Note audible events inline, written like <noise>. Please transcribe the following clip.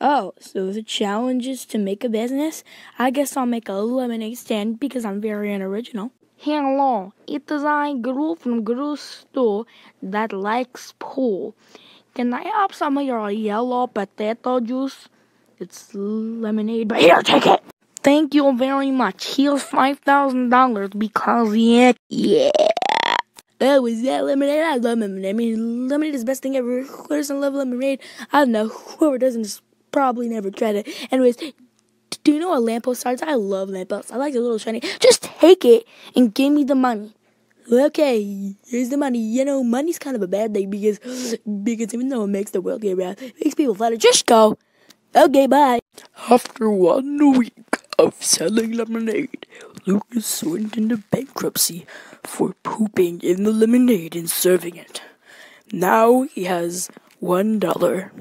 Oh, so the challenge is to make a business? I guess I'll make a lemonade stand because I'm very unoriginal. Hello, it is I, Gru from Gru's store that likes pool. Can I have some of your yellow potato juice? It's lemonade, but here, take it. Thank you very much. Here's five thousand dollars because yeah, yeah. Oh, is that lemonade? I love lemonade. I mean, lemonade is the best thing ever. Who doesn't love lemonade? I don't know. Whoever doesn't just probably never tried it. Anyways, do you know what lamppost starts? I love lampposts. I like the little shiny. Just take it and give me the money. Okay, here's the money. You know, money's kind of a bad thing because <gasps> because even though it makes the world get round, it makes people flatter. Just go. Okay, bye. After one week of selling lemonade, Lucas went into bankruptcy for pooping in the lemonade and serving it. Now he has one dollar.